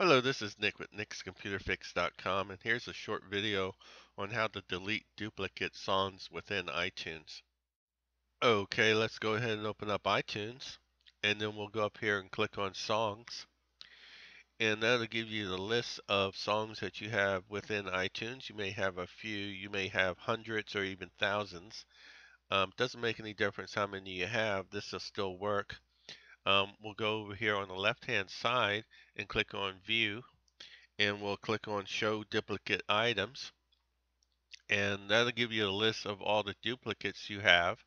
Hello, this is Nick with nickscomputerfix.com and here's a short video on how to delete duplicate songs within iTunes. Okay, let's go ahead and open up iTunes and then we'll go up here and click on songs and that'll give you the list of songs that you have within iTunes. You may have a few, you may have hundreds or even thousands. Um, doesn't make any difference how many you have, this will still work um, we'll go over here on the left hand side and click on view and we'll click on show duplicate items. And that'll give you a list of all the duplicates you have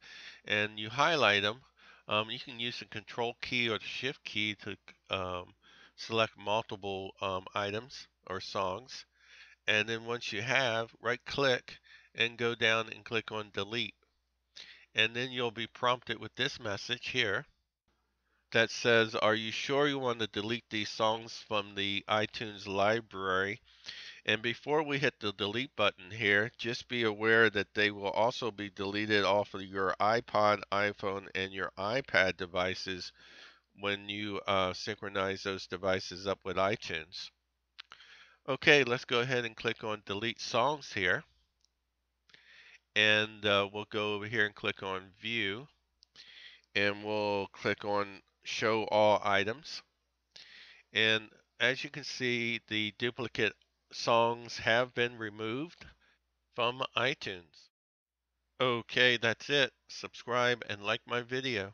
and you highlight them um, you can use the control key or the shift key to um, select multiple um, items or songs. And then once you have right click and go down and click on delete. And then you'll be prompted with this message here that says, Are you sure you want to delete these songs from the iTunes library? And before we hit the delete button here, just be aware that they will also be deleted off of your iPod, iPhone, and your iPad devices when you uh, synchronize those devices up with iTunes. Okay, let's go ahead and click on delete songs here. And uh, we'll go over here and click on view. And we'll click on show all items. And as you can see, the duplicate songs have been removed from iTunes. Okay, that's it. Subscribe and like my video.